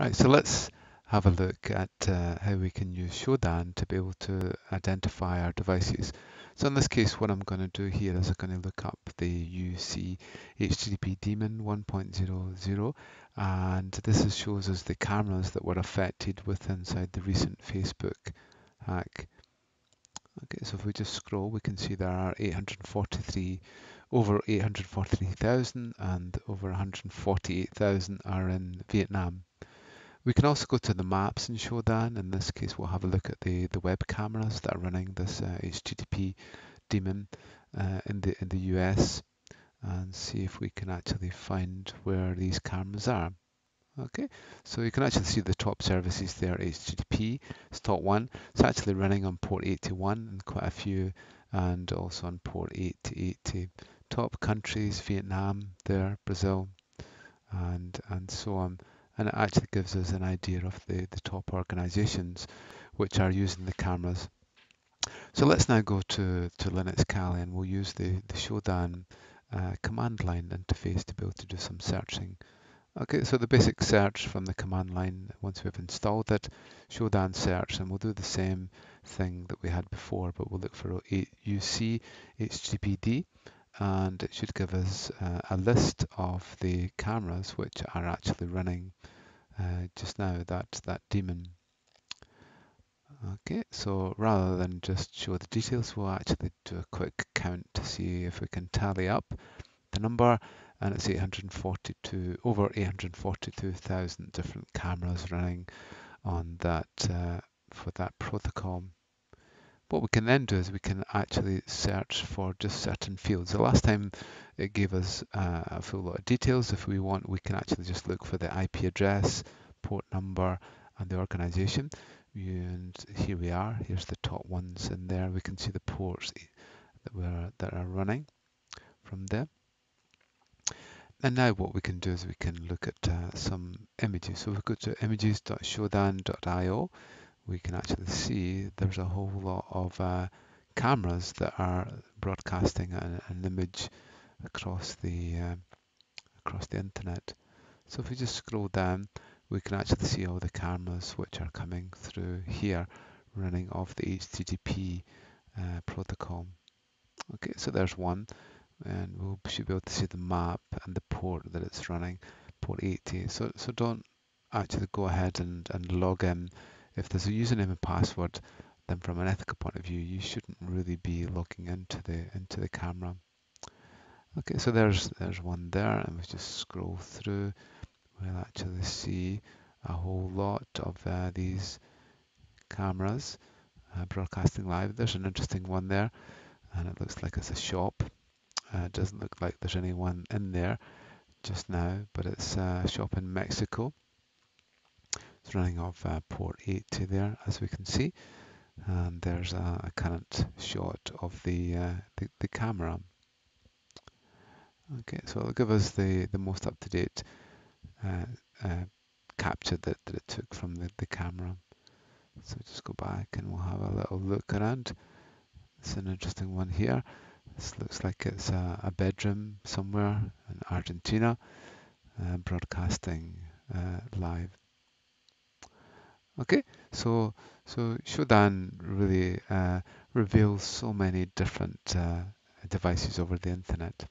Right, so let's have a look at uh, how we can use Shodan to be able to identify our devices. So in this case, what I'm going to do here is I'm going to look up the UC HTTP daemon 1.00 and this is, shows us the cameras that were affected with inside the recent Facebook hack. Okay, so if we just scroll, we can see there are 843, over 843,000 and over 148,000 are in Vietnam. We can also go to the maps and show Shodan. In this case, we'll have a look at the, the web cameras that are running this uh, HTTP daemon uh, in the in the US and see if we can actually find where these cameras are. Okay, so you can actually see the top services there, HTTP, it's top one. It's actually running on port 81 and quite a few, and also on port 8080. Top countries, Vietnam there, Brazil, and and so on and it actually gives us an idea of the, the top organizations which are using the cameras. So let's now go to, to Linux Kali and we'll use the, the Shodan uh, command line interface to be able to do some searching. Okay, so the basic search from the command line, once we've installed it, Shodan search, and we'll do the same thing that we had before, but we'll look for UC HTTPD, and it should give us uh, a list of the cameras which are actually running uh, just now that that daemon okay so rather than just show the details we'll actually do a quick count to see if we can tally up the number and it's 842 over 842,000 different cameras running on that uh, for that protocol what we can then do is we can actually search for just certain fields. The last time it gave us uh, a full lot of details. If we want, we can actually just look for the IP address, port number, and the organization. And here we are. Here's the top ones in there. We can see the ports that, were, that are running from there. And now what we can do is we can look at uh, some images. So we go to images.shodan.io we can actually see there's a whole lot of uh, cameras that are broadcasting an, an image across the uh, across the internet. So if we just scroll down, we can actually see all the cameras which are coming through here, running off the HTTP uh, protocol. Okay, so there's one, and we we'll, should be able to see the map and the port that it's running, port 80. So so don't actually go ahead and, and log in if there's a username and password, then from an ethical point of view, you shouldn't really be logging into the into the camera. Okay, so there's there's one there, and we just scroll through. We'll actually see a whole lot of uh, these cameras uh, broadcasting live. There's an interesting one there, and it looks like it's a shop. Uh, it doesn't look like there's anyone in there just now, but it's a shop in Mexico. It's running off uh, port 80 there, as we can see. And there's a, a current shot of the, uh, the, the camera. Okay, so it'll give us the, the most up-to-date uh, uh, capture that, that it took from the, the camera. So just go back and we'll have a little look around. It's an interesting one here. This looks like it's a, a bedroom somewhere in Argentina, uh, broadcasting uh, live. Okay, so so Shodan really uh, reveals so many different uh, devices over the internet.